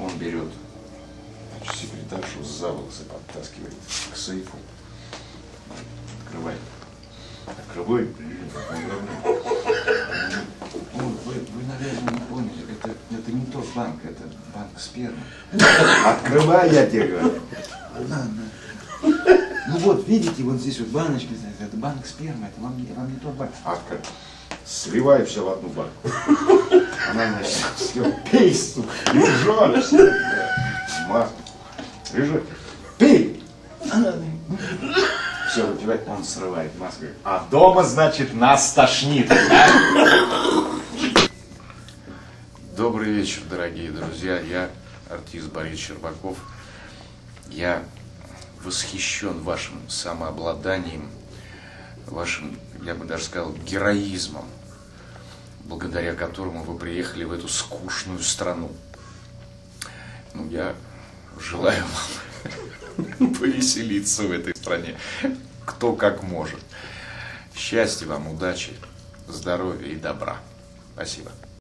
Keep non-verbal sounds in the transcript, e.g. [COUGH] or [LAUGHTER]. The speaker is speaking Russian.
Он берет секретаршу за волосы, подтаскивает к сейфу. Открывай. Открывай, блин, вы, вы, наверное, не поняли. Это, это не тот банк, это банк спермы. Открывай, я тебе говорю. Ладно. Ну вот, видите, вот здесь вот баночки, это банк спермы, это вам, вам не тот банк. Открой. Сливай все в одну банку. Она, значит, пей, лежали все. Масло. Лежи. Пей. Все, выпивает, он срывает маску. А дома, значит, нас тошнит. Добрый вечер, дорогие друзья. Я артист Борис Щербаков. Я восхищен вашим самообладанием, вашим, я бы даже сказал, героизмом, благодаря которому вы приехали в эту скучную страну. Ну, я желаю вам [LAUGHS] повеселиться в этой стране, кто как может. Счастья вам, удачи, здоровья и добра. Спасибо.